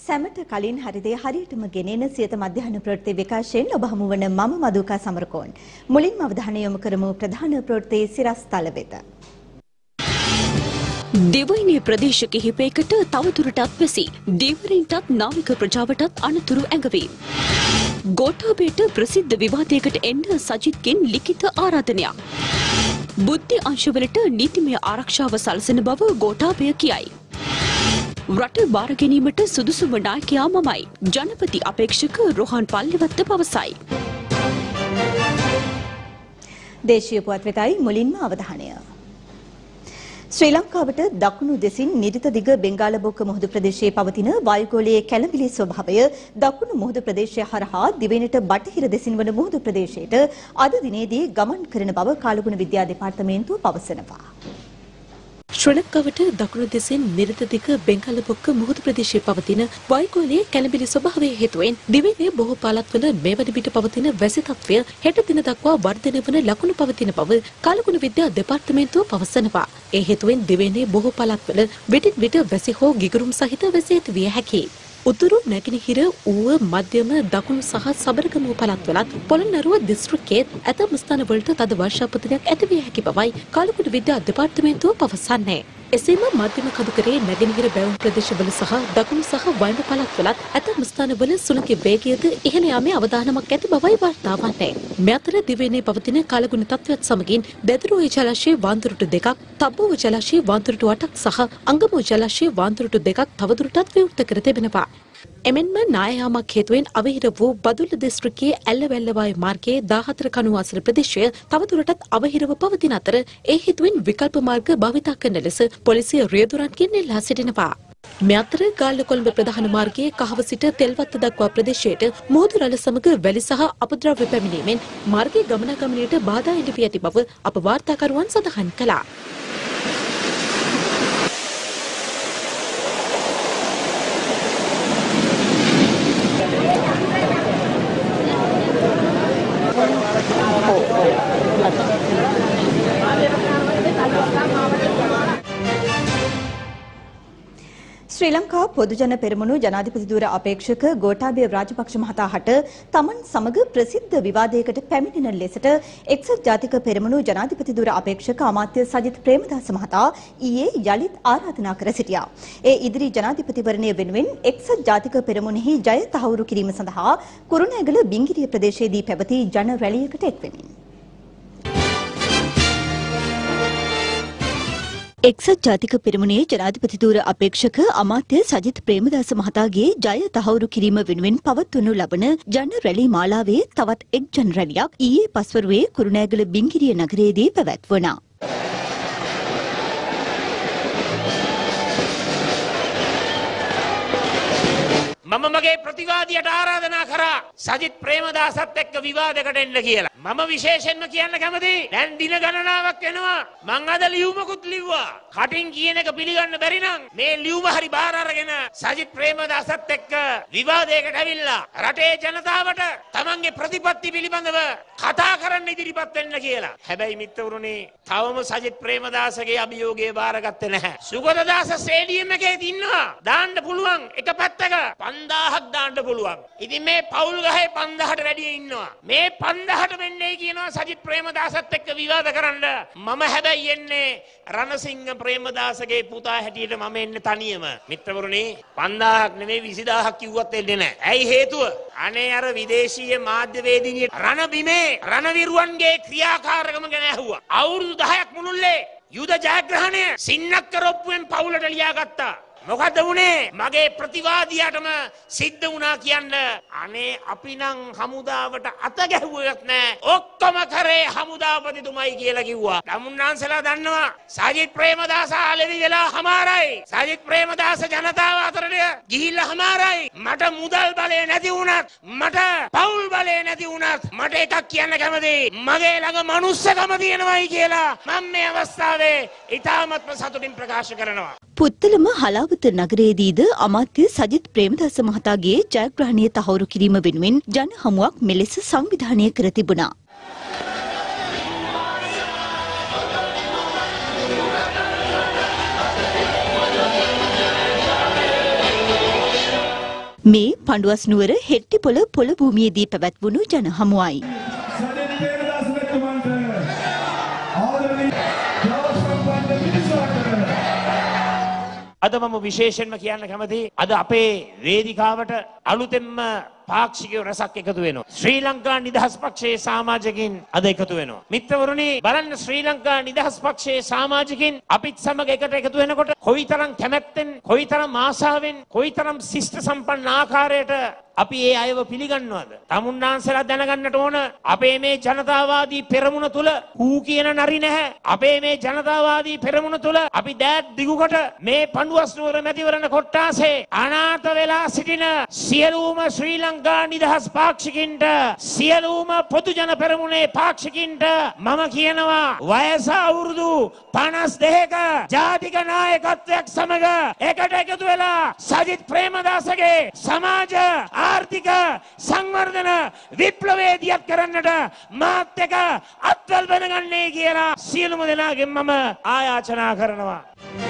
ආයිබෝවන් සැමට කලින් හරිදේ හරියටම ගෙනෙන සියත මධ්‍යහන ප්‍රවෘත්ති විකාශයෙන් ඔබ හමු වන මම මදුකා සමරකෝන් මුලින්ම අවධානය යොමු කරමු ප්‍රධාන ප්‍රවෘත්ති සිරස් තල වෙත දෙවයිනේ ප්‍රදේශ කිහිපයකට තවදුරටත් වැසි දීවරින්ටත් නාවික ප්‍රජාවටත් අනතුරු ඇඟවීම. ගෝඨාභයට ප්‍රසිද්ධ විවාදයකට එන්න සජිත්ගෙන් ලිඛිත ආරාධනයක්. බුද්ධි අංශවලට නීතිමය ආරක්ෂාව සලසන බව ගෝඨාභය කියයි. රට බාර ගැනීමට සුදුසුම නායකයා මමයි. ජනපති අපේක්ෂක රොහන් පල්ලිවත්ත පවසයි. දේශීය පුවත් වෙතයි මුලින්ම අවධානය. ශ්‍රී ලංකාවට දකුණු දෙසින් නිරිත දිග බෙන්ගාලබොක්ක මුහුදු ප්‍රදේශයේ පවතින වායුගෝලයේ කැළඹිලි ස්වභාවය දකුණු මුහුදු ප්‍රදේශය හරහා දිවෙනට බටහිර දෙසින් වන මුහුදු ප්‍රදේශයට අද දිනේදී ගමන් කරන බව කාලගුණ විද්‍යා දෙපාර්තමේන්තුව පවසනවා. ශ්‍රී ලංකාවට දකුණු දෙසින් නිරත දිග බෙන්ගලබොක්ක මුහුදු ප්‍රදේශයේ පවතින වායුගෝලයේ කැළඹිලි ස්වභාවය හේතුවෙන් දිවයිනේ බොහෝ පළාත්වල මේ වන විට පවතින වැසි තත්ත්වය හෙට දින දක්වා වර්ධනය වන ලකුණු පවතින බව කාලගුණ විද්‍යා දෙපාර්තමේන්තුව පවසනවා. ඒ හේතුවෙන් දිවයිනේ බොහෝ පළාත්වල විටින් විට වැසි හෝ ගිගුරුම් සහිත වැසි ඇති විය හැකියි. උතුරු නැගෙනහිර ඌව මධ්‍යම දකුණු සහ සබරගමුව පළාත්වලත් පොළොන්නරුව දිස්ත්‍රික්කයේ ඇතැම් ස්ථානවලට තද වර්ෂාපතනයක් ඇතිවිය හැකි බවයි කාලකුඩ විද්‍යා දෙපාර්තමේන්තුව පවසන්නේ. එසේම මධ්‍යම කඳුකරේ නැගෙනහිර බැවුම් ප්‍රදේශවල සහ දකුණු සහ වයඹ පළාත්වලත් ඇතැම් ස්ථානවල සුළඟේ වේගයද ඉහළ යාමේ අවධානමක් ඇති බවයි වාර්තා වන්නේ. මේ අතර දිවයිනේ පවතින කාලගුණ තත්ත්වයක් සමගින් දෙදරුවේ ජලාශයේ වන්දරුට දෙකක්, තබ්බෝව ජලාශයේ වන්දරුට අටක් සහ අංගමෝ ජලාශයේ වන්දරුට දෙකක් තවදුරටත් විවෘත කර තිබෙනවා. එමෙන්ම නායයාමක් හේතුවෙන් අවහිර වූ බදුල්ල දිස්ත්‍රික්කයේ ඇල්ලවැල්ලවාය මාර්ගයේ 14 කණු ආසන ප්‍රදේශය තවදුරටත් අවහිරව පවතින අතර ඒ හේතුවෙන් විකල්ප මාර්ග භාවිතා කරන ලෙස පොලිසිය රියදුරන්ගෙන් ඉල්ලා සිටිනවා. මේ අතර ගාල්ල කොළඹ ප්‍රධාන මාර්ගයේ කහව සිට තෙල්වත්ත දක්වා ප්‍රදේශයට මුහුදු රළ සමග වැලි සහ අපද්‍රව්‍ය පැමිණීමෙන් මාර්ගයේ ගමනාගමනයට බාධා එළි වී ඇති බව අප වාර්තාකරුවන් සඳහන් කළා. ශ්‍රී ලංකා පොදුජන පෙරමුණු ජනාධිපති ධුර අපේක්ෂක ගෝඨාභය රාජපක්ෂ මහතා හට තමන් සමග ප්‍රසිද්ධ විවාදයකට පැමිණෙන ලෙසට එක්සත් ජාතික පෙරමුණු ජනාධිපති ධුර අපේක්ෂක අමාත්‍ය සජිත් ප්‍රේමදාස මහතා ඊයේ යළිත් ආරාධනා කර සිටියා. ඒ ඉදිරි ජනාධිපතිවරණය වෙනුවෙන් එක්සත් ජාතික පෙරමුණෙහි ජය තහවුරු කිරීම සඳහා කුරුණෑගල බිංගිරිය ප්‍රදේශයේදී පැවති ජන රැළියකට එක්වෙමින් එක්සත් ජාතික පෙරමුණේ ජනාධිපති ධූර අපේක්ෂක අමාත්‍ය සජිත් ප්‍රේමදාස මහතාගේ ජය තහවුරු කිරීම වෙනුවෙන් පවත්වනු ලබන ජන රැලි මාලාවේ තවත් එක් ජන රැලියක් ඊයේ පස්වරුවේ කුරුණෑගල බිංගිරිය නගරයේදී පැවැත්වුණා. මම මගේ ප්‍රතිවාදියට ආරාධනා කරා සජිත් ප්‍රේමදාසත් එක්ක විවාදකට එන්න කියලා. මම විශේෂයෙන්ම කියන්න කැමති දැන් දින ගණනාවක් වෙනවා මං අද ලියුමකුත් ලිව්වා. කටින් කියන එක පිළිගන්න බැරි නම් මේ ලියුම හරි බාර අරගෙන සජිත් ප්‍රේමදාසත් එක්ක විවාදයකට ඇවිල්ලා රටේ ජනතාවට තමන්ගේ ප්‍රතිපත්ති පිළිබඳව කතා කරන්න ඉදිරිපත් වෙන්න කියලා. හැබැයි මිත්‍රවරුනි තවම සජිත් ප්‍රේමදාසගේ අභියෝගය බාරගත්තේ නැහැ. සුගතදාස ස්ටේඩියම් එකේ ඉන්නවා. දාන්න පුළුවන් එක පැත්තක පන්දාහක් දාන්න පුළුවන්. ඉතින් මේ පවුල් ගහේ පන්දාහට වැඩිය ඉන්නවා. මේ පන්දාහට වෙන්නේ කියනවා සජිත් ප්‍රේමදාසත් එක්ක විවාද කරන්න. මම හැබැයි එන්නේ රණසිංහ ප්‍රේමදාසගේ පුතා හැටියට මම එන්නේ තනියම. මිත්‍රවරුනි 5000ක් නෙමෙයි 20000ක් කිව්වත් එන්නේ නැහැ. ඇයි හේතුව? අනේ අර විදේශීය මාධ්‍යවේදීන් රණබිමේ රණවිරුවන්ගේ ක්‍රියාකාරකම ගැන ඇහුවා. අවුරුදු 10ක් මුළුල්ලේ යුද ජයග්‍රහණය සින්නක්ක රොප්පුවෙන් පවුලට ලියාගත්තා. මොකද වුණේ මගේ ප්‍රතිවාදියාටම සිද්ධ වුණා කියන්න අනේ අපි නම් හමුදාවට අත ගැහුවෙත් නෑ ඔක්කොම කරේ හමුදාපතිතුමයි කියලා කිව්වා. තමුන්නාන්සලා දන්නවා සජිත් ප්‍රේමදාස ආලෙවි වෙලා හමාරයි. සජිත් ප්‍රේමදාස ජනතාව අතරට ගිහිල්ලා හමාරයි. මට මුදල් බලය නැති වුණත් මට පවුල් බලය නැති වුණත් මට එකක් කියන්න කැමතියි. මගේ ළඟ මනුස්සකම තියෙනවයි කියලා මම මේ අවස්ථාවේ ඊටාත්ම සතුටින් ප්‍රකාශ කරනවා. පුත්තලම හලාවත නගරයේදීද අමාත්‍ය සජිත් ප්‍රේමදාස මහතාගේ ජයග්‍රහණය තහවුරු කිරීම වෙනුවෙන් ජන හමුවක් මෙලෙස සංවිධානය කර තිබුණා. මේ පඬුවස් නුවර හෙට්ටිපොළ පොළ භූමියේදී පැවැත්වුණු ජන හමුවයි. අද මම විශේෂයෙන්ම කියන්න කැමති අද අපේ වේදිකාවට අලුතෙන්ම පාක්ෂිකයෝ රසක් එකතු වෙනවා. ශ්‍රී ලංකා නිදහස් පක්ෂයේ සමාජකින් අද එකතු වෙනවා. මිත්‍රවරුනි බලන්න ශ්‍රී ලංකා නිදහස් පක්ෂයේ සමාජකින් අපිත් සමග එකට එකතු වෙනකොට කොයිතරම් කැමැත්තෙන් කොයිතරම් ආසාවෙන් කොයිතරම් ශිෂ්ට සම්පන්න ආකාරයට අපි ඒ අයව පිළිගන්නවද. තමුන්නාන්සලා දැනගන්නට ඕන අපේ මේ ජනතාවාදී පෙරමුණ තුළ හූ කියන නරි නැහැ. අපේ මේ ජනතාවාදී පෙරමුණ තුළ අපි දෑත් දිගුකොට මේ පණුවස්නුවර මැතිවරණ කොට්ටාසේ අනාත වෙලා සිටින සියලූම ශ්‍රී ලංකා නිදහස් පාක්ෂිකින්ට සියලූම පොදු ජන පෙරමුණේ පාක්ෂිකින්ට මම කියනවා වයස අවුරුදු පනස් දෙක ජාතික නායකත්වයක් සමඟ එකට එකතු වෙලා සජිත් ප්‍රේමදාසගේ සමාජ ආර්ථික සංවර්ධන විප්ලවය දියත් කරන්නට මාත් එක අත්වල් වෙනගන්නේ කියලා සියලුම දෙනාගෙන් මම ආයාචනා කරනවා.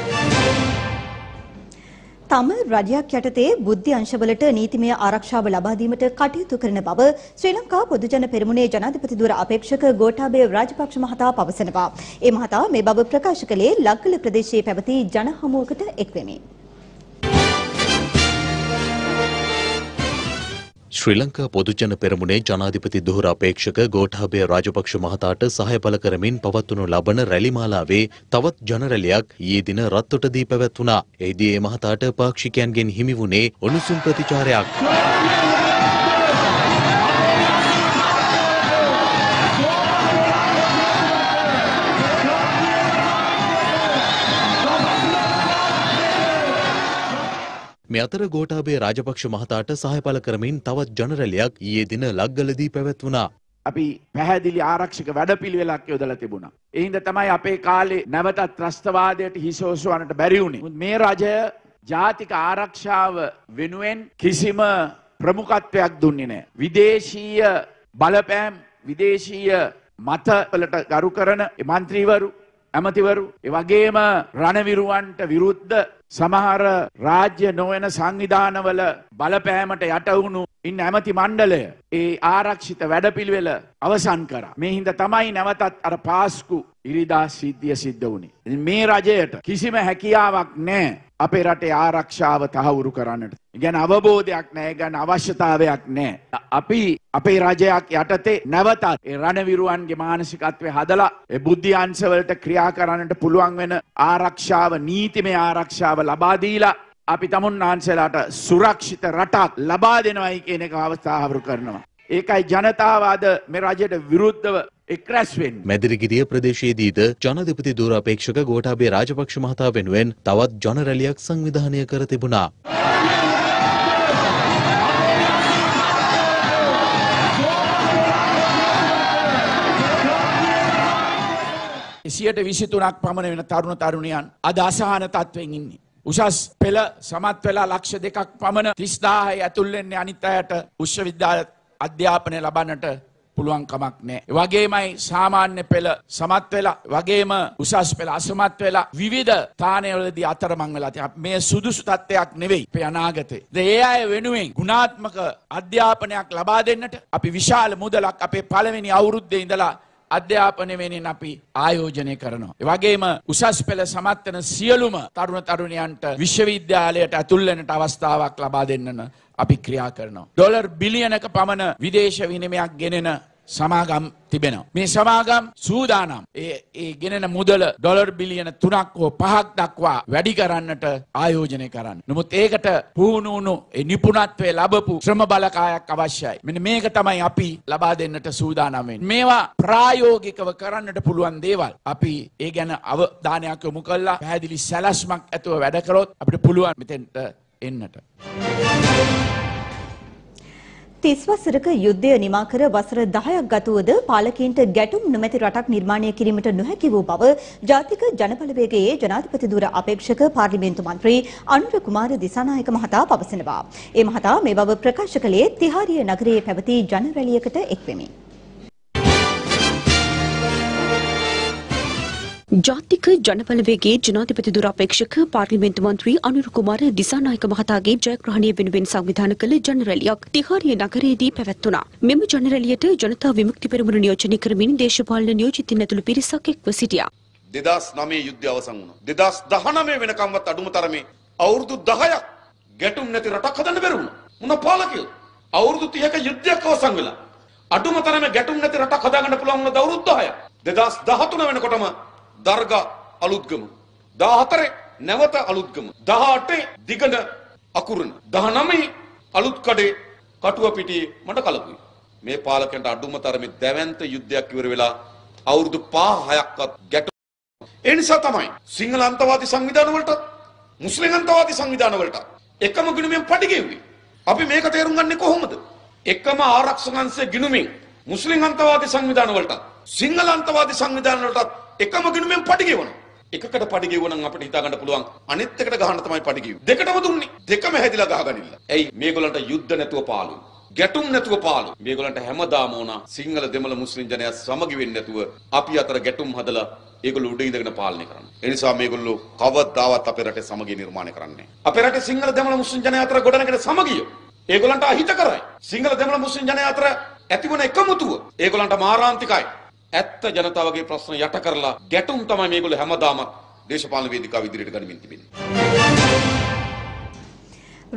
තම රජයක් යටතේ බුද්ධි අංශවලට නීතිමය ආරක්ෂාව ලබා දීමට කටයුතු කරන බව ශ්‍රී ලංකා පොදුජන පෙරමුණේ ජනාධිපති ධුර අපේක්ෂක ගෝඨාභය රාජපක්ෂ මහතා පවසනවා. ඒ මහතා මේ බව ප්‍රකාශ කළේ ලක්ගල ප්‍රදේශයේ පැවති ජන හමුවකට එක්වෙමින්. ශ්‍රී ලංකා පොදුජන පෙරමුණේ ජනාධිපති දුහර අපේක්ෂක ගෝඨාභය රාජපක්ෂ මහතාට සහය පල කරමින් පවත්වනු ලබන රැලිමාලාවේ තවත් ජනරැලියක් ඊයේ දින රත්තොටදී පැවැත්වුණා. එහිදී ඒ මහතාට පාක්ෂිකයන්ගෙන් හිමි වුණේ උණුසුම් ප්‍රතිචාරයක්. මේ අතර ගෝඨාභය රාජපක්ෂ මහතාට සහය පල කරමින් තවත් ජනරැලියක් ඊයේ දින ලක්ගලදී පැවැත්වුණා. අපි පැහැදිලි ආරක්ෂක වැඩපිළිවෙලක් යොදලා තිබුණා. ඒ හින්දා තමයි අපේ කාලේ නැවතත් ත්‍රස්තවාදයට හිස ඔසවන්නට බැරි වුණේ. මේ රජය ජාතික ආරක්ෂාව වෙනුවෙන් කිසිම ප්‍රමුඛත්වයක් දුන්නේ නැහැ. විදේශීය බලපෑම් විදේශීය මතවලට ගරු කරන මන්ත්‍රීවරු ඇමතිවරු ඒ වගේම රණවිරුවන්ට විරුද්ධ සමහර රාජ්‍ය නොවන සංවිධානවල බලපෑමට යටවුණු ඉන්න ඇමති මණ්ඩලය ඒ ආරක්ෂිත වැඩපිළිවෙල අවසන් කරා. මේ හින්දා තමයි නැවතත් අර පාස්කු ඉරිදා සිද්ධිය සිද්ධ වුණේ. මේ රජයට කිසිම හැකියාවක් නැහැ අපේ රටේ ආරක්ෂාව තහවුරු කරන්නට. ගැන අවබෝධයක් නෑ ගැන අවශ්‍යතාවයක් නෑ. අපි අපේ රජයක් යටතේ නැවතත් ඒ රණවිරුවන්ගේ මානසිකත්වය හදලා ඒ බුද්ධි අංශවලට ක්‍රියා කරන්නට පුළුවන් වෙන ආරක්ෂාව නීතිමය ආරක්ෂාව ලබා දීලා අපි තමුන්නාන්සලාට සුරක්ෂිත රටක් ලබා දෙනවයි කියන එක අවස්ථාවරු කරනවා. ඒකයි ජනතාව අද මේ රජයට විරුද්ධව එක්රැස් වෙන්නේ. මැදිරිගිරිය ප්‍රදේශයේදීද ජනාධිපති ධූර අපේක්ෂක ගෝඨාභය රාජපක්ෂ මහතා වෙනුවෙන් තවත් ජනරැලියක් සංවිධානය කර තිබුණා. සියට විසිතුනක් පමණ වෙන තරුණ තරුණයන් අද අසහන තත්වෙන් ඉන්නේ. උසස් පෙළ සමත් වෙලා ලක්ෂ දෙකක් පමණ තිස්දාහයි ඇතුල්ලෙන්නේ අනිත් අයට උශ්ව විද්‍යාල අධ්‍යාපනය ලබන්නට පුළුවන් කමක් නෑ. වගේමයි සාමාන්‍ය පෙළ සමත් වෙලා වගේම උසස් පෙළ අසමත් වෙලා විවිධ තානයවලදී අතරමං වෙලා තියෙනවා. මේ සුදුසු තත්ත්වයක් නෙවෙයි අපේ අනාගතේ. ඒ අය වෙනුවෙන් ගුණාත්මක අධ්‍යාපනයක් ලබා දෙන්නට අපි විශාල මුදලක් අපේ පළවෙනි අවුරුද්දේ ඉඳලා අධ්‍යාපනය වෙනින් අපි ආයෝජනය කරනවා. වගේම උසස් පෙළ සමත්වන සියලුම තරුණ තරුණයන්ට විශ්වවිද්‍යාලයට ඇතුල්ලනට අවස්ථාවක් ලබා දෙන්නන අපි ක්‍රියා කරනවා. ඩොලර් බිලියනක පමණ විදේශ විනිමයක් ගෙනෙන සමාගම් තිබෙනවා. මේ සමාගම් සූදානම් ඒ ගෙනෙන මුදල ඩොලර් බිලියන තුනක් හෝ පහක් දක්වා වැඩි කරන්නට ආයෝජනය කරන්න. නමුත් ඒකට පුහුණුවුණු නිපුණත්වය ලබපු ශ්‍රම බලකායක් අවශ්‍යයි. මෙන්න මේක තමයි අපි ලබා දෙන්නට සූදානම්වෙන්. මේවා ප්‍රායෝගිකව කරන්නට පුළුවන් දේවල්. අපි ඒ ගැන අවධානයක් යොමු කල්ලා පැහැදිලි සැලස්මක් ඇතුව වැඩකරොත් අපිට පුළුවන් මෙතෙන්ට එන්නට. තිස් වසරක යුද්ධය නිමා කර වසර 10ක් ගතවද පාලකීන්ට ගැටුම් නොමැති රටක් නිර්මාණය කිරීමට නොහැකි වූ බව ජාතික ජනබලවේගයේ ජනාධිපති ධුර අපේක්ෂක පාර්ලිමේන්තු මන්ත්‍රී අනුර කුමාර දිසානායක මහතා පවසනවා. ඒ මහතා මේ බව ප්‍රකාශ කළේ තිහාරිය නගරයේ පැවති ජන රැළියකට එක්වෙමින්. ජාතික ජනබලවේගේ ජනාධිපති දුරාපේක්ෂක පාර්ලිමේන්තු මන්ත්‍රී අනුර කුමාර දිසානායක මහතාගේ ජයග්‍රහණය වෙනුවෙන් සංවිධාන කළ ජනරැලියක් තිහාරිය නගරයේදී පැවැත්වුණා. මෙම ජනරැලියට ජනතා විමුක්ති පෙරමුණ නියෝජනය කරමින් දේශපාලන නියෝජිතින් ඇතුළු පිරිසක් එක්ව සිටියා. දෙදස් නමේ යුද්ධ අවසන් වුණ. දෙදස් දහනමේ වෙනකම්වත් අඩුම තරමේ අවුරුදු දහයක් ගැටුම් නැති රටක් හදන්න බැරුණ. මොන පාලකයෝ. අවුරුදු තියක යුද්ධයක් අවසන් වෙලා. අඩුම තරමේ ගැටුම් නැති රටක් හදාගන්න පුළුවන් වුණ අවුරුදු 10ක්. 2013 වෙනකොටම දර්ග අලුත්ගම. 14 නැවත අලුත්ගම. 18 දිගන අකුරන. 19 අලුත් කඩේ කටුව පිටියේ මට කලකුයි. මේ පාලකයන්ට අඩුම තරමේ දැවැන්ත යුද්ධයක් ඉවර වෙලා අවුරුදු 5-6ක්වත් ගැටුම් ඒ නිසා තමයි සිංහල අන්තවාදී සංවිධාන වලට මුස්ලිම් අන්තවාදී සංවිධාන වලට එකම ගිණුමෙන් පඩිගෙව්වේ. අපි මේක තේරුම් ගන්නේ කොහොමද? එකම ආරක්ෂක අංශයේ ගිණුමෙන් මුස්ලිම් අන්තවාදී සංවිධාන වලට සිංහල අන්තවාදී සංවිධාන වලට එකම ගිණුමෙන් පඩිගෙවනවා. එකකට පඩිගෙවුවනම් අපිට හිතා ගන්න පුළුවන් අනිත් එකට ගහන්න තමයි පඩිගෙව්වේ. දෙකටම දුන්නේ. දෙකම හැදිලා ගහගනින්න. ඇයි මේගොල්ලන්ට යුද්ධ නැතුව පාළුයි. ගැටුම් නැතුව පාලු. මේගොල්ලන්ට හැමදාම ඕන සිංහල දෙමළ මුස්ලිම් ජනයා සමගි වෙන්නේ නැතුව අපි අතර ගැටුම් හදලා ඒගොල්ලෝ උඩ ඉඳගෙන පාලනය කරන්න. ඒ නිසා මේගොල්ලෝ කවදාවත් අපේ රටේ සමගිය නිර්මාණය කරන්නේ නැහැ. අපේ රටේ සිංහල දෙමළ මුස්ලිම් ජනයා අතර ගොඩනගෙන සමගිය ඒගොල්ලන්ට අහිත කරයි. සිංහල දෙමළ මුස්ලිම් ජනයා අතර ඇතිවන එකමුතුව ඒගොල්ලන්ට මාරාන්තිකයි. ඇත්ත ජනතාවගේ ප්‍රශ්න යට කරලා ගැටුම් තමයි මේගොල්ලෝ හැමදාම දේශපාලන වේදිකාව ඉදිරියට ගනිමින් තිබෙන්නේ.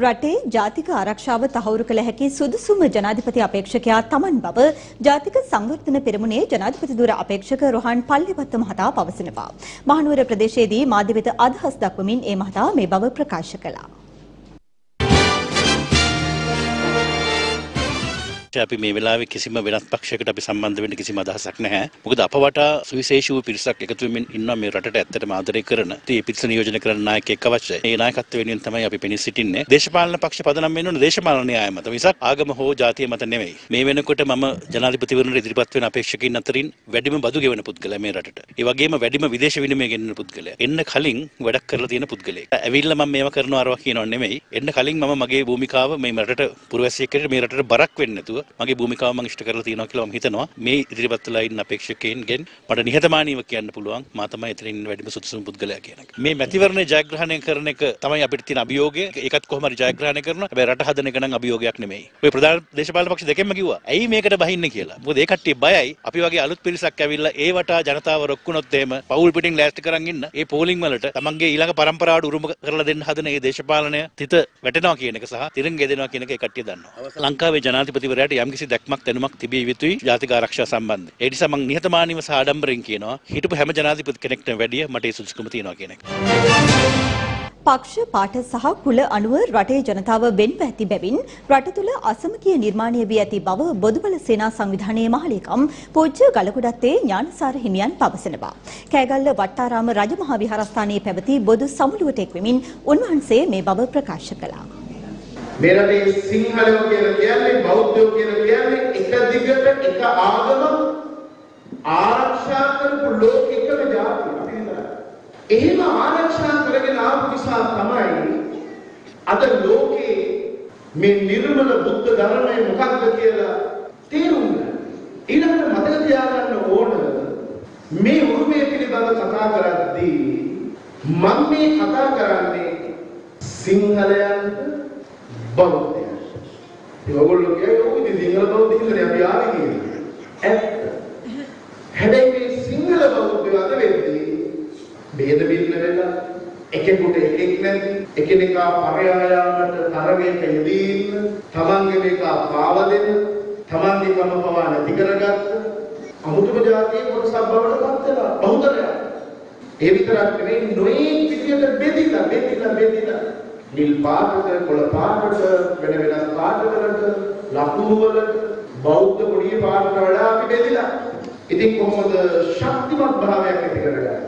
රටේ ජාතික ආරක්ෂාව තහවුරු කළ හැකි සුදුසුම ජනාධිපති අපේක්ෂකයා තමන් බව ජාතික සංවර්ධන පෙරමුණේ ජනාධිපති දුර අපේක්ෂක රොහන් පල්ලිවත්ත මහතා පවසනවා. මහනුවර ප්‍රදේශයේදී මාධ්‍ය වෙත අදහස් දක්වමින් ඒ මහතා මේ බව ප්‍රකාශ කළා. අපි මේ වෙලාවේ කිසිම වෙනත් පක්ෂයකට අපි සම්බන්ධ වෙන්න කිසිම අදහසක් නැහැ. මොකද අප වටා සුවිශේෂී වූ පිරිසක් එකතු වෙමින් ඉන්නවා මේ රටට ඇත්තටම ආදරය කරන. ඉතින් මේ පිරිස නියෝජනය කරන නායකයෙක් අවශ්‍යයි. මේ නායකත්ව වෙනුවෙන් තමයි අපි පෙනී සිටින්නේ. දේශපාලන පක්ෂ පදනම් වෙන්න ඕන දේශපාලන න්‍යාය මත මිසක් ආගම හෝ ජාතිය මත නෙවෙයි. මේ වෙනකොට මම ජනාධිපතිවරුන්ට ඉදිරිපත් වෙන අපේක්ෂකයින් අතරින් වැඩිම බදු ගෙවන පුද්ගලයා මේ රටට. ඒ වගේම වැඩිම විදේශ විනිමය ගෙනන පුද්ගලයා. එන්න කලින් වැඩක් කරලා තියෙන පුද්ගලයෙක්. ඇවිල්ලා මම මේව කරනවා අරවා කියනව නෙමෙයි. එන්න කලින් මම මගේ භූමිකාව මේ රටට පුරවැසියෙක් මේ රටට බරක් වෙන්නේ නැතුව මගේ භූමිකාව මම ඉෂ්ට කරලා තියෙනවා කියලා මම හිතනවා මේ ඉදිරිපත් වෙලා ඉන්න අපේක්ෂකයින්ගෙන් මට නිහතමානීව කියන්න පුළුවන් මා තමයි එතනින් වැඩිම සුදුසුම පුද්ගලයා කියන එක. මේ මැතිවරණය ජයග්‍රහණය කරන එක තමයි අපිට තියෙන අභියෝගය. ඒකත් කොහොම හරි ජයග්‍රහණය කරනවා. හැබැයි රට හදන එක නම් අභියෝගයක් නෙමෙයි. ඔය ප්‍රධාන දේශපාලන පක්ෂ දෙකෙන්ම කිව්වා. ඇයි මේකට බහින්නේ කියලා. මොකද ඒ කට්ටිය බයයි. අපි වගේ අලුත් පිරිසක් ඇවිල්ලා ඒ වටා ජනතාව රොක්කුනොත් එහෙම පවුල් පිටින් ලෑස්ති කරන් ඉන්න ඒ පෝලිං වලට තමන්ගේ ඊළඟ පරම්පරාවට උරුම කරලා දෙන්න හදන ඒ දේශපාලනය තිත වැටෙනවා කියන එක සහ තිරංග ගෙදෙනවා කියන එක ඒ කට්ටිය දන්නවා. ලංකාවේ ජනාධිපතිවරයාට යම්කිසි දැක්මක් දැනුමක් තිබිය යුතුයි ජාතික ආරක්ෂා සම්බන්ධ. ඒ නිසා මම නිහතමානීව සහ ආඩම්බරෙන් කියනවා හිටපු හැම ජනාධිපති කෙනෙක්ට වැඩිය මට ඒ සුදුසුකම තියෙනවා කියන එක. පක්ෂ පාට සහ කුල අනුව රටේ ජනතාව වෙන්ව ඇති බැවින් රට තුළ අසමගිය නිර්මාණය වී ඇති බව බොදුබල සේනා සංවිධානයේ මහලේකම් පූජ්‍ය ගලකුඩත්තේ ඥානසාර හිමියන් පවසනවා. කෑගල්ල වට්ටාරාම රජමහා විහාරස්ථානයේ පැවති බොදු සමුළුවට එක්වෙමින් උන්වහන්සේ මේ බව ප්‍රකාශ කළා. මේ රටේ සිංහලයෝ කියලා කියන්නේ බෞද්ධයෝ කියලා කියන්නේ එක දිගට එක ආගම ආරක්ෂා කරපු ලෝක එකම ජාතිය අපි හිතලා. එහෙම ආරක්ෂා කරගෙන ආපු නිසා තමයි අද ලෝකේ මේ නිර්මල බුද්ධ ධර්මය මොකක්ද කියලා තේරුම් ගන්න. ඊළඟට මතක තියාගන්න ඕන මේ උරුමය පිළිබඳව කතා කරද්දී මම මේ කතා කරන්නේ සිංහලයන්ට බෞද්ධයන්ට. ඒ ඔයගොල්ලෝ කියන්නේ ඔය ඉතින් සිංහල බෞද්ධ හින්දානේ අපි ආවේ කියලා. ඇත්ත. හැබැයි මේ සිංහල බෞද්ධයෝ අද වෙන්නේ ભેද බින්න වෙලා එකෙකුට එකෙක් නැති එකිනෙකා පරයායාමට තරගයක යෙදීම තමන්ගේ මේක පාව දෙන තමන්ගේ කම පවා නැති කරගත්ත අමුතුම જાතියේ කොටසක් බවට පත් වෙලා බෞද්ධය. ඒ විතරක් නෙවෙයි නොයේ විදියට බෙදිලා බෙදිලා බෙදිලා නිල් පාටට කොළ පාටට වෙන වෙනස් පාටවලට ලකුණු වලට බෞද්ධ පොඩි පාටට වඩා අපි බෙදිලා. ඉතින් කොහොමද ශක්තිමත් භාවයක් ඇති කරගන්නේ?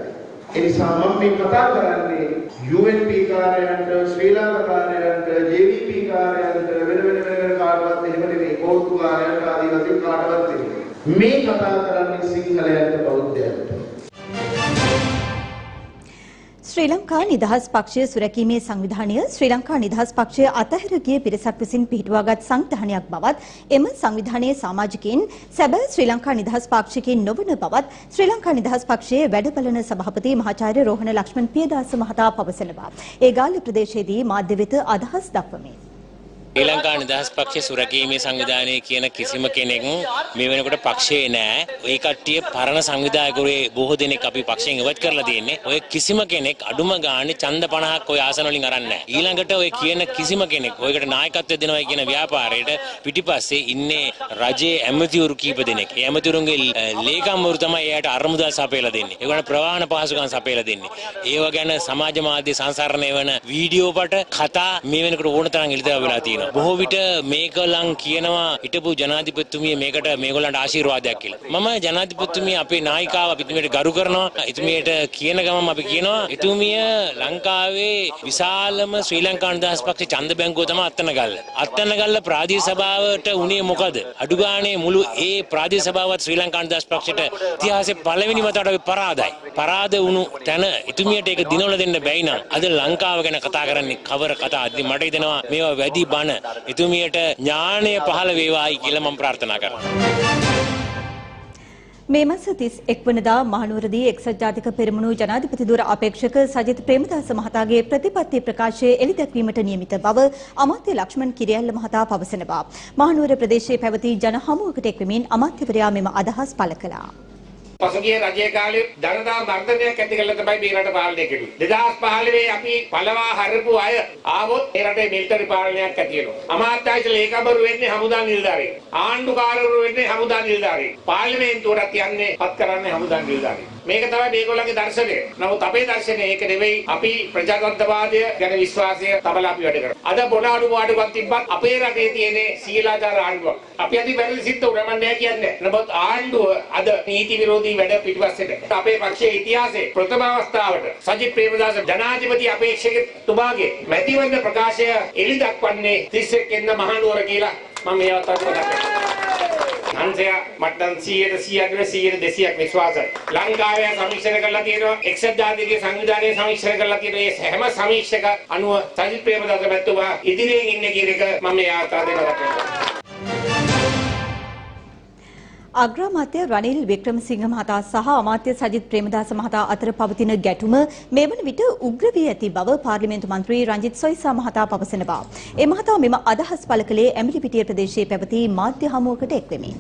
ඒ නිසා මම මේ කතා කරන්නේ UNP කාර්යයන්ට ශ්‍රී ලංකා කාර්යයන්ට JVP කාර්යයන්ට වෙන වෙන වෙන වෙන කාටවත් එහෙම නෙමෙයි කෝට්ටු කාර්යයන්ට ආදී වශයෙන් කාටවත් නෙමෙයි. මේ කතා කරන්නේ සිංහලයන්ට බෞද්ධයන්ට. ශ්‍රී ලංකා නිදහස් පක්ෂය සුරැකීමේ සංවිධානය ශ්‍රී ලංකා නිදහස් පක්ෂය අතහැර ගිය පිරිසක් විසින් පිහිටුවාගත් සංවිධානයක් බවත් එම සංවිධානයේ සමාජිකයින් සැබෑ ශ්‍රී ලංකා නිදහස් පාක්ෂිකයින් නොවන බවත් ශ්‍රී ලංකා නිදහස් පක්ෂයේ වැඩබලන සභාපති මහාචාර්ය රෝහණ ලක්ෂ්මන් පියදාස මහතා පවසනවා. ඒ ගාල්ල ප්‍රදේශයේදී මාධ්‍ය වෙත අදහස් දක්වමින් ශ්‍රී ලංකා නිදහස් පක්ෂ සුරකීමේ සංවිධානය කියන කිසිම කෙනෙක් මේ වෙනකොට පක්ෂයේ නෑ. ඒ කට්ටිය පරණ සංවිධායකරුවේ බොහෝ දෙනෙක් අපි පක්ෂයෙන් ඉවත් කරලා තියෙන්නේ. ඔය කිසිම කෙනෙක් අඩුම ගානේ ඡන්ද 50ක් ඔය ආසන වලින් අරන් නෑ. ඊළඟට ඔය කියන කිසිම කෙනෙක් ඔයකට නායකත්වය දෙනවා කියන ව්‍යාපාරයට පිටිපස්සේ ඉන්නේ රජයේ ඇමතිවරු කීප දෙනෙක්. ඒ ඇමතිවරුන්ගේ ලේකම්වරු තමයි එයාට අරමුදල් සපයලා දෙන්නේ. ඒගොල්ලෝ ප්‍රවාහන පහසුකම් සපයලා දෙන්නේ. ඒව ගැන සමාජ මාධ්‍ය සංසරණය වෙන වීඩියෝ පට කතා මේ වෙනකොට ඕන තරම් එළිදරව් වෙලා තියෙනවා. බොහෝ විට මේකලං කියනවා හිටපු ජනාධිපතිතුමිය මේකට මේගොල්ලන්ට ආශිර්වාදයක් කියලා. මම ජනාධිපතිතුමිය අපේ නායිකාව අපිතුමියට ගරු කරනවා. එතුමියට කියන ගමන් අපි කියනවා එතුමිය ලංකාවේ විශාලම ශ්‍රී ලංකා නිදහස් පක්ෂ ඡන්ද බැංකුව තමයි අත්තනගල්ල. අත්තනගල්ල ප්‍රාදේශීය සභාවට උනේ මොකද? අඩු ගානේ මුළු ඒ ප්‍රාදේශීය සභාවත් ශ්‍රී ලංකා නිදහස් පක්ෂයට ඉතිහාසයේ පළවෙනි වතාවට අපි පරාදයි. පරාද වුණු තැන එතුමියට ඒක දිනවල දෙන්න බැයි නම් අද ලංකාව ගැන කතා කරන්නේ කවර කතාවද? මට හිතෙනවා මේවා වැඩි බන එතුමියට ඥානය පහළ වේවායි කියලා මම ප්‍රාර්ථනා කරනවා. මේ මාස 31 වනදා මහනුවරදී එක්සත් ජාතික පෙරමුණු ජනාධිපති ධුර අපේක්ෂක සජිත් ප්‍රේමදාස මහතාගේ ප්‍රතිපත්ති ප්‍රකාශය එළිදැක්වීමට නියමිත බව අමාත්‍ය ලක්ෂ්මන් කිරියල්ල මහතා පවසනවා. මහනුවර ප්‍රදේශයේ පැවති ජන හමුවකට එක්වමින් අමාත්‍යවරයා මෙම අදහස් පළ කළා. පසුගිය රජයේ කාලේ ජනතා මර්ධනයක් ඇති කරලා තමයි මේ රට පාලනය කෙරුවේ. 2015 අපි පළවා හරපු අය ආවොත් මේ රටේ මිලිටරි පාලනයක් ඇති වෙනවා. අමාත්‍යාංශ ලේකම්වරු වෙන්නේ හමුදා නිලධාරීන්. ආණ්ඩුකාරවරු වෙන්නේ හමුදා නිලධාරීන්. පාර්ලිමේන්තුවට යන්නේ පත් කරන්නේ හමුදා නිලධාරීන්. මේක තමයි මේගොල්ලන්ගේ දර්ශනය. නමුත් අපේ දර්ශනය ඒක නෙවෙයි. අපි ප්‍රජාතන්ත්‍රවාදය ගැන විශ්වාසය තබලා අපි වැඩ කරනවා. අද බොන අඩු පාඩුවක් තිබ්බත් අපේ රටේ තියෙන සීලාචාර ආණ්ඩුවක්. අපි අද වැරදි සිත් උරමන්නේ නැහැ කියන්නේ නමුත් ආණ්ඩුව අද නීති විරෝධී වැඩ පිටිපස්සට අපේ පක්ෂයේ ඉතිහාසයේ ප්‍රථම අවස්ථාවට සජිත් ප්‍රේමදාස ජනාධිපති අපේක්ෂකතුමාගේ මැතිවරණ ප්‍රකාශය එළි දක්වන්නේ 31 වෙනිදා මහනුවර කියලා මම මේ අවස්ථාවට මතක් කරනවා. අන්සය මට නම් 100ට 100ක් නෙවෙයි 100ට 200ක් විශ්වාසයි. ලංකාවේ සමීක්ෂණ කරලා තියෙනවා එක්සත් ජාතික සංවිධානයේ සමීක්ෂණ කරලා තියෙනවා මේ හැම සමීක්ෂක අනුව සජිත් ප්‍රේමදාස මැතිතුමා ඉදිරියෙන් ඉන්නේ කියන එක මම මේ අවස්ථාවට මතක් කරනවා. අග්‍රාමාත්‍ය රනිල් වික්‍රමසිංහ මහතා සහ අමාත්‍ය සජිත් ප්‍රේමදාස මහතා අතර පවතින ගැටුම මේ වන විට උග්‍ර වී ඇති බව පාර්ලිමේන්තු මන්ත්‍රී රංජිත් සොයිසා මහතා පවසනවා. ඒ මහතා මෙම අදහස් පළ කළේ ඇමිලිපිටිය ප්‍රදේශයේ පැවති මාධ්‍ය හමුවකට එක්වෙමින්.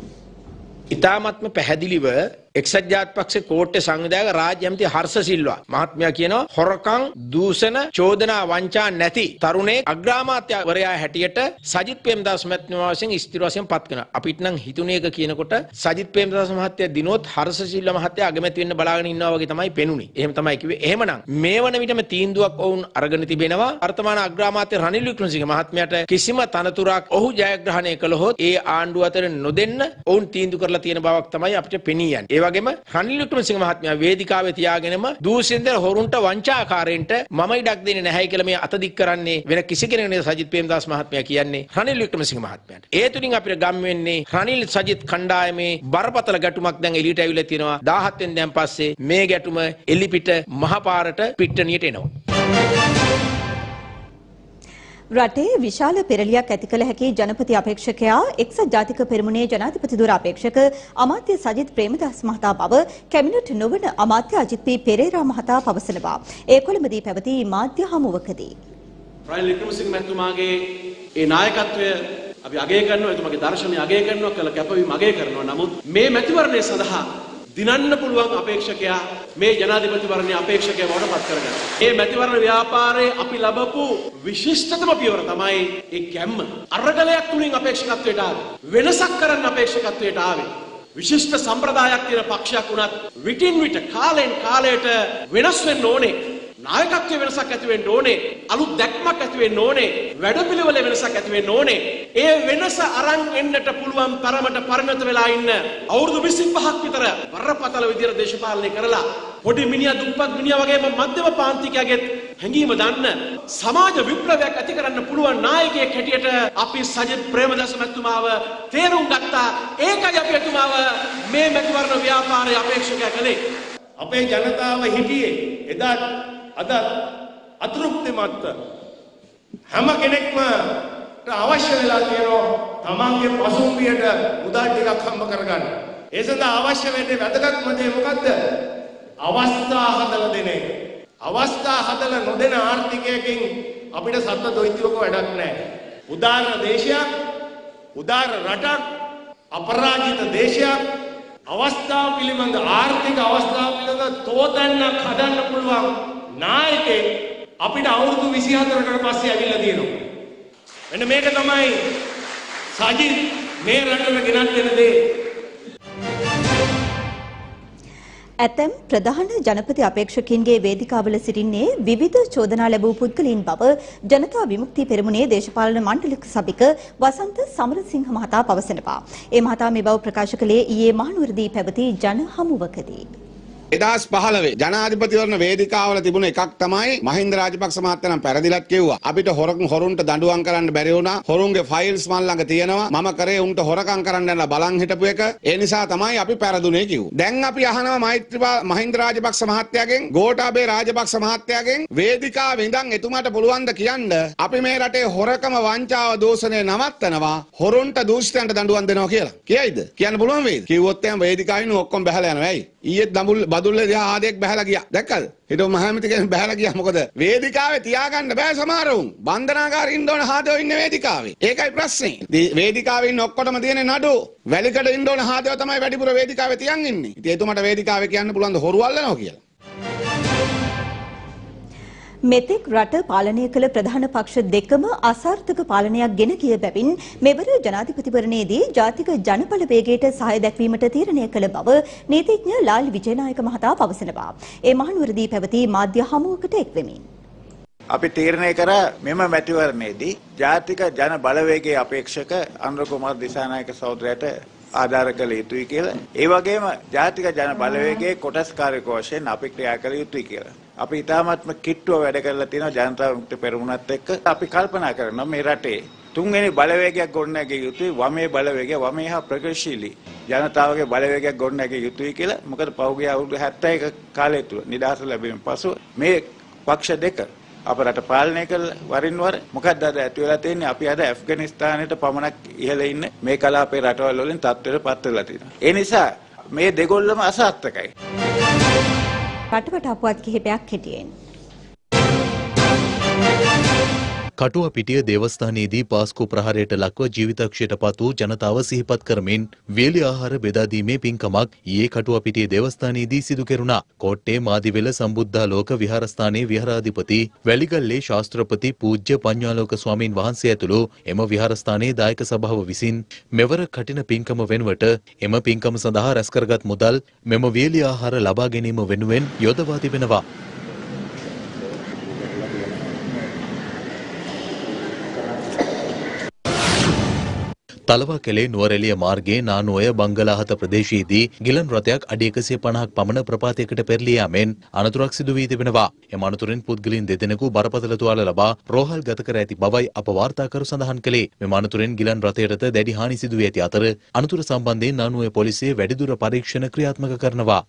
ඉතාමත්ම පැහැදිලිව එක්සත් ජාත්පක්ෂ කෝට්ටේ සංවිධායක රාජ්‍ය ඇමති හර්ෂ සිල්වා මහත්මයා කියනවා හොරකම් දූෂණ චෝදනා වංචා නැති තරුණේ අග්‍රාමාත්‍යවරයා හැටියට සජිත් ප්‍රේමදාස මහත්මයා වශයෙන් ස්ථිර වශයෙන් පත් කරනවා. අපිට නම් හිතුනේ එක කියනකොට සජිත් ප්‍රේමදාස මහත්තයා දිනොත් හර්ෂ සිල්වා මහත්තයා අගමැති වෙන්න බලාගෙන ඉන්නවා වගේ තමයි පෙනුනේ. එහෙම තමයි කිව්වේ. එහෙමනම් මේ වන විටම තීන්දුවක් ඔවුන් අරගෙන තිබෙනවා. වර්තමාන අග්‍රාමාත්‍ය රනිල් වික්‍රමසිංහ මහත්මයාට කිසිම තනතුරක් ඔහු ජයග්‍රහණය කළහොත් ඒ ආණ්ඩුව අතර නොදෙන්න ඔවුන් තීන්දුව කරලා තියෙන බවක් තමයි අපිට පෙනී යන්නේ. වගේම රනිල් වික්‍රමසිංහ මහත්මයා වේදිකාවේ තියාගෙනම දූෂිතෙන්ද හොරුන්ට වංචාකාරයන්ට මම ඉඩක් දෙන්නේ නැහැ කියලා මේ අත දික් කරන්නේ වෙන කිසි කෙනෙක් නෙවෙයි සජිත් ප්‍රේමදාස මහත්මයා කියන්නේ රනිල් වික්‍රමසිංහ මහත්මයාට. ඒ තුලින් අපිට ගම් වෙන්නේ රනිල් සජිත් කණ්ඩායමේ බරපතල ගැටුමක් දැන් එළියට ඇවිල්ලා තියෙනවා 17 වෙනිදාන් පස්සේ මේ ගැටුම එලිපිට මහපාරට පිට්ටනියට එනවා. රටේ විශාල පෙරලියක් ඇති කළ හැකි ජනපති අපේක්ෂකයා එක්සත් ජාතික පෙරමුණේ ජනාධිපති දුර අපේක්ෂක අමාත්‍ය සජිත් ප්‍රේමදාස් මහතා බව කැබිනට් නොවන අමාත්‍ය අජිත් පී පෙරේරා මහතා පවසනවා. ඒ කොළඹදී පැවති මාධ්‍ය හමුවකදී. රනිල් වික්‍රමසිංහ මහත්මයාගේ ඒ නායකත්වය අපි අගය කරනවා එතුමාගේ දර්ශනය අගය කරනවා කළ කැපවීම අගය කරනවා නමුත් මේ මැතිවරණය සඳහා දිනන්න පුළුවන් අපේක්ෂකයා මේ ජනාධිපතිවරණය අපේක්ෂකයා බවට පත් කරගන්න. මේ මැතිවරණ ව්‍යාපාරයේ අපි ලබපු විශිෂ්ටතම පියවර තමයි ඒ ගැම්ම. අරගලයක් තුලින් අපේක්ෂකත්වයට ආවේ. වෙනසක් කරන්න අපේක්ෂකත්වයට ආවේ. විශිෂ්ට සම්ප්‍රදායක් තියෙන පක්ෂයක් වුණත් විටින් විට කාලෙන් කාලයට වෙනස් වෙන්න ඕනේ. නායකත්වයේ වෙනසක් ඇති වෙන්න ඕනේ අලුත් දැක්මක් ඇති වෙන්න ඕනේ වැඩපිළිවෙල වෙනසක් ඇති වෙන්න ඕනේ. ඒ වෙනස අරන් එන්නට පුළුවන් තරමට පරිණත වෙලා ඉන්න අවුරුදු 25ක් විතර බරපතල විදියට දේශපාලනය කරලා පොඩි මිනිහා දුප්පත් මිනිහා වගේම මධ්‍යම පාන්තිකයාගේ හැඟීම දන්න සමාජ විප්ලවයක් ඇති කරන්න පුළුවන් නායකයෙක් හැටියට අපි සජිත් ප්‍රේමදාස මැතිතුමාව තේරුම් ගත්තා. ඒකයි අපි එතුමාව මේ මැතිවරණ ව්‍යාපාරයේ අපේක්ෂකයා කළේ. අපේ ජනතාව හිටියේ එදා අද අතෘප්තිමත් හැම කෙනෙක්ම අවශ්‍ය වෙලා තියෙනවා තමන්ගේ පසුම්බියට මුදල් ටිකක් හම්බ කරගන්න. ඒ සඳහා අවශ්‍ය වෙන්නේ වැදගත්ම දේ මොකද්ද? අවස්ථා හදලා දෙන එක. අවස්ථා හදලා නොදෙන ආර්ථිකයකින් අපිට සත්ව දොයිතියක වැඩක් නැහැ. උදාර දේශයක්, උදාර රටක්, අපරාජිත දේශයක් අවස්ථාව පිළිබඳ ආර්ථික අවස්ථාව පිළිබඳ තෝතැන්නක් හදන්න පුළුවන් නායකයෙක් අපිට අවුරුදු 24කට පස්සේ ඇවිල්ලා තියෙනවා. මෙන්න මේක තමයි සජිත් මේ රටට ගෙනත් දෙන දේ. ඇතැම් ප්‍රධාන ජනපති අපේක්ෂකින්ගේ වේදිකාවල සිටින්නේ විවිධ චෝදනා ලැබූ පුද්ගලයන් බව ජනතා විමුක්ති පෙරමුණේ දේශපාලන මණ්ඩල සභික වසන්ත සමරසිංහ මහතා පවසනවා. ඒ මහතා මේ බව ප්‍රකාශ කළේ ඊයේ මහනුවරදී පැවති ජන හමුවකදී. එදස් පහලවේ ජනාධිපතිවරණ වේදිකාවල තිබුණ එකක් තමයි මහින්ද රාජපක්ෂ මහත්තනම් පැරදිලත් කිව්වා. අපිට හොරකුන් හොරුන්ට දඬුවම් කරන්න බැරි වුණා. හොරුන්ගේ ෆයිල්ස් මල් ළඟ තියෙනවා. මම කරේ උන්ට හොරකම් කරන්න යන බලන් හිටපු එක. ඒ නිසා තමයි අපි පැරදුනේ කිව්වා. දැන් අපි අහනවා මෛත්‍රීපාල මහින්ද රාජපක්ෂ මහත්තයාගෙන් ගෝඨාභය රාජපක්ෂ මහත්තයාගෙන් වේදිකාවේ ඉඳන් එතුමාට පුළුවන් ද කියන්න අපි මේ රටේ හොරකම වංචාව දෝෂණය නවත්තනවා. හොරුන්ට දූෂිතයන්ට දඬුවම් දෙනවා කියලා. කියයිද? කියන්න පුළුවන් වේද කිව්වොත් එහෙනම් වේදිකාවෙන් ඔක්කොම බහලා යනවා. ඇයි? ඊයේත් දඹුල් බදුල්ල දිහා ආදෙක් බහැලා ගියා. දැක්කද? හිටපු මහමැති කෙනෙක් බහැලා ගියා. මොකද වේදිකාවේ තියාගන්න බෑ සමහරවුන්. බන්ධනාගාරේ ඉන්න ඕන හාදෝ ඉන්නේ වේදිකාවේ. ඒකයි ප්‍රශ්නේ. වේදිකාවේ ඉන්න ඔක්කොටම තියෙන නඩු. වැලිකඩ ඉන්න ඕන හාදෝ තමයි වැඩිපුර වේදිකාවේ තියන් ඉන්නේ. ඉතින් එතුමාට වේදිකාවේ කියන්න පුළුවන් ද හොරු අල්ලනවා කියලා. මෙතෙක් රට පාලනය කළ ප්‍රධාන පක්ෂ දෙකම අසාර්ථක පාලනයක් ගෙන ගිය බැවින් මෙවර ජනාධිපතිවරණයේදී ජාතික ජනබල වේගයට සහාය දැක්වීමට තීරණය කළ බව නීතිඥ ලාල් විජේනායක මහතා පවසනවා. ඒ මහනුවරදී පැවති මාධ්‍ය හමුවකට එක්වෙමින්. අපි තීරණය කර මෙම මැතිවරණයේදී ජාතික ජන බලවේගයේ අපේක්ෂක අනුර කුමාර දිසානායක සහෝදරයට ආධාර කළ යුතුයි කියලා. ඒ වගේම ජාතික ජන බලවේගයේ කොටස්කාරක වශයෙන් අපි ක්‍රියා කළ යුතුයි කියලා. අපි ඉතාමත්ම කිට්ටුව වැඩ කරලා තියෙනවා ජනතා විමුක්ති පෙරමුණත් එක්ක. අපි කල්පනා කරනවා මේ රටේ තුන්වෙනි බලවේගයක් ගොඩනැගිය යුතුයි වමේ බලවේගය වමේ හා ප්‍රගතිශීලී ජනතාවගේ බලවේගයක් ගොඩනැගිය යුතුයි කියලා. මොකද පහුගිය අවුරුදු 71 කාලය තුල නිදහස ලැබීමෙන් පසු මේ පක්ෂ දෙක අප රට පාලනය කළ වරින් වර මොකක්ද අද ඇති වෙලා තියෙන්නේ අපි අද ඇෆ්ගනිස්තානයට පමණක් ඉහළ ඉන්න මේ කලාපේ රටවල් වලින් තත්ත්වයට පත් වෙලා තියෙනවා. ඒ නිසා මේ දෙගොල්ලම අසාර්ථකයි. රටවට අපවත් කිහිපයක් හිටියෙන්. කටුව පිටිය දේවස්ථානයේදී පාස්කු ප්‍රහාරයට ලක්ව ජීවිතක්ෂයට පත් වූ ජනතාව සිහිපත් කරමින් වේලි ආහාර බෙදාදීමේ පින්කමක් ඊයේ කටුව පිටිය දේවස්ථානයේදී සිදු කෙරුණා. කෝට්ටේ මාදිවෙල සම්බුද්ධාලෝක විහාරස්ථානයේ විහාරාධිපති වැලිගල්ලේ ශාස්ත්‍රපති පූජ්‍ය පඤ්ඤාලෝක ස්වාමීන් වහන්සේ ඇතුළු එම විහාරස්ථානයේ දායක සභාව විසින් මෙවර කටින පින්කම වෙනුවට එම පින්කම සඳහා රැස් කරගත් මුදල් මෙම වේලි ආහාර ලබා ගැනීම වෙනුවෙන් යොදවා තිබෙනවා. තලවා කෙලේ නුවරඑළිය මාර්ගයේ නානුවය බංගලාහත ප්‍රදේශයේදී ගිලන් රථයක් අඩි 150ක් පමණ ප්‍රපාතයකට පෙරළී යාමෙන් අනතුරක් සිදු වී තිබෙනවා. එම අනතුරින් පුද්ගලයන් දෙදෙනෙකු බරපතල තුවාල ලබා රෝහල් ගත කර ඇති බවයි අප වාර්තාකරු සඳහන් කළේ. මෙම අනතුරෙන් ගිලන් රථයටද දැඩි හානි සිදු වී ඇති අතර අනතුර සම්බන්ධයෙන් නානුවය පොලිසිය වැඩිදුර පරීක්ෂණ ක්‍රියාත්මක කරනවා.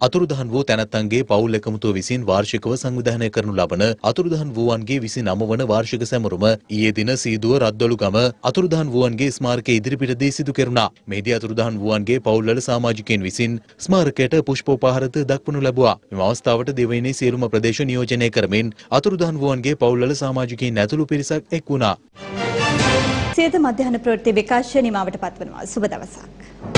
අතුරුදහන් වූ තැනැත්තන්ගේ පවුල් එකමුතුව විසින් වාර්ෂිකව සංවිධානය කරනු ලබන අතුරුදහන් වූවන්ගේ විසි නම වන වාර්ෂික සැමරුම ඊයේ දින සීදුව රද්දොළු ගම අතුරුදහන් වූවන්ගේ ස්මාරකය ඉදිරිපිටදී සිදු කෙරුණා. මෙහිදී අතුරුදහන් වූවන්ගේ පවුල්වල සමාජිකයන් විසින් ස්මාරකයට පුෂ්පෝපහාරද දක්වනු ලැබුවා. මෙම අවස්ථාවට දෙවයිනේ සියලුම ප්‍රදේශ නියෝජනය කරමින් අතුරුදහන් වූවන්ගේ පවුල්වල සමාජිකයන් ඇතුළු පිරිසක් එක් වුණා. සියත මධ්‍යහන ප්‍රවෘත්ති විකාශය නිමාවට පත්වනවා. සුබ දවසක්.